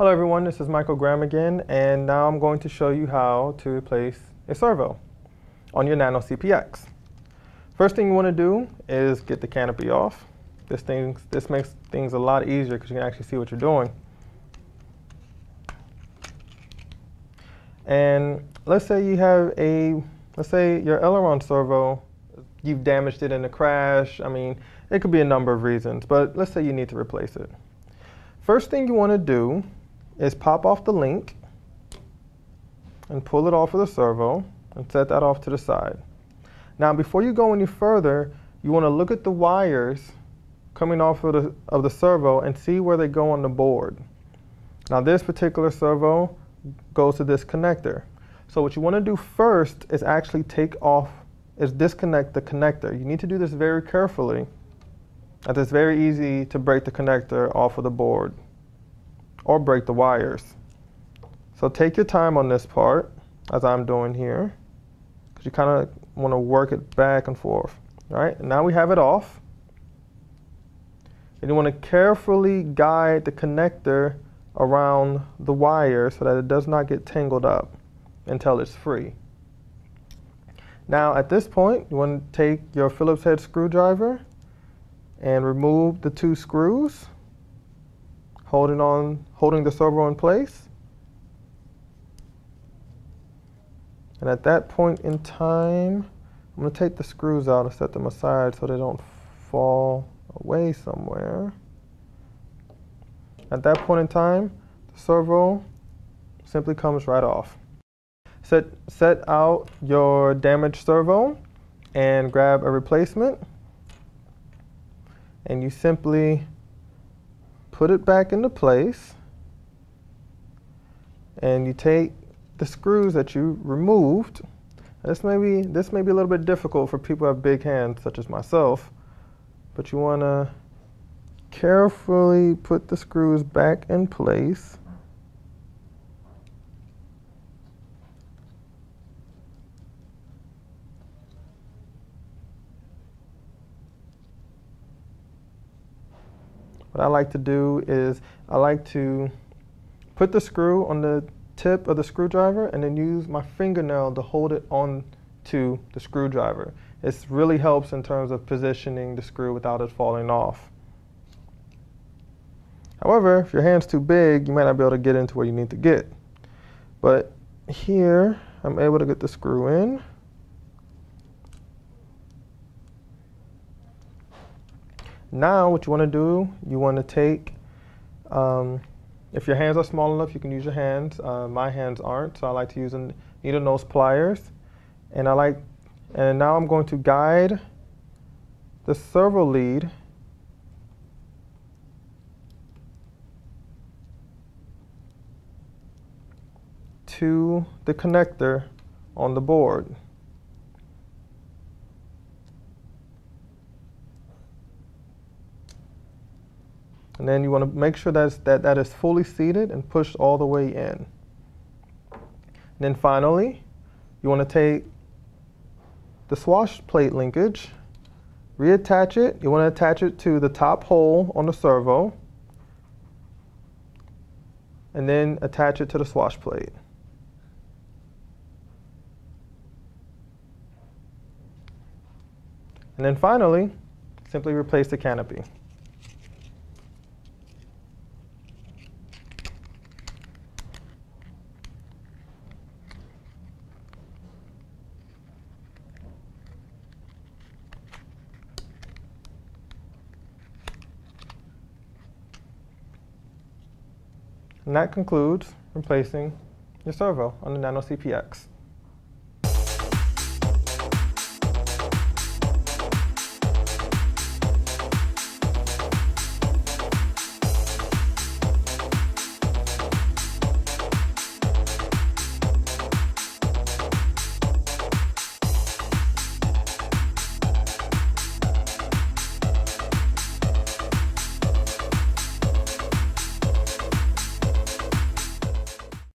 Hello everyone, this is Michael Graham again, and now I'm going to show you how to replace a servo on your Nano CPX. First thing you want to do is get the canopy off. This, thing, this makes things a lot easier because you can actually see what you're doing. And let's say you have a, let's say your aileron servo, you've damaged it in a crash. I mean, it could be a number of reasons, but let's say you need to replace it. First thing you want to do is pop off the link and pull it off of the servo and set that off to the side. Now, before you go any further, you want to look at the wires coming off of the, of the servo and see where they go on the board. Now, this particular servo goes to this connector. So what you want to do first is actually take off, is disconnect the connector. You need to do this very carefully, as it's very easy to break the connector off of the board or break the wires. So take your time on this part, as I'm doing here, because you kind of want to work it back and forth. All right, now we have it off. And you want to carefully guide the connector around the wire so that it does not get tangled up until it's free. Now at this point, you want to take your Phillips head screwdriver and remove the two screws, holding on, holding the servo in place. And at that point in time, I'm going to take the screws out and set them aside so they don't fall away somewhere. At that point in time, the servo simply comes right off. Set, set out your damaged servo and grab a replacement. And you simply put it back into place. And you take the screws that you removed. This may be, this may be a little bit difficult for people who have big hands, such as myself. But you want to carefully put the screws back in place. What I like to do is I like to put the screw on the tip of the screwdriver and then use my fingernail to hold it on to the screwdriver. It really helps in terms of positioning the screw without it falling off. However, if your hand's too big, you might not be able to get into where you need to get. But here, I'm able to get the screw in. Now, what you want to do, you want to take, um, if your hands are small enough, you can use your hands. Uh, my hands aren't, so I like to use needle nose pliers. And I like, and now I'm going to guide the servo lead to the connector on the board. And then you want to make sure that that, that is fully seated and pushed all the way in. And then finally, you want to take the swash plate linkage, reattach it. You want to attach it to the top hole on the servo, and then attach it to the swash plate. And then finally, simply replace the canopy. And that concludes replacing your servo on the Nano CPX.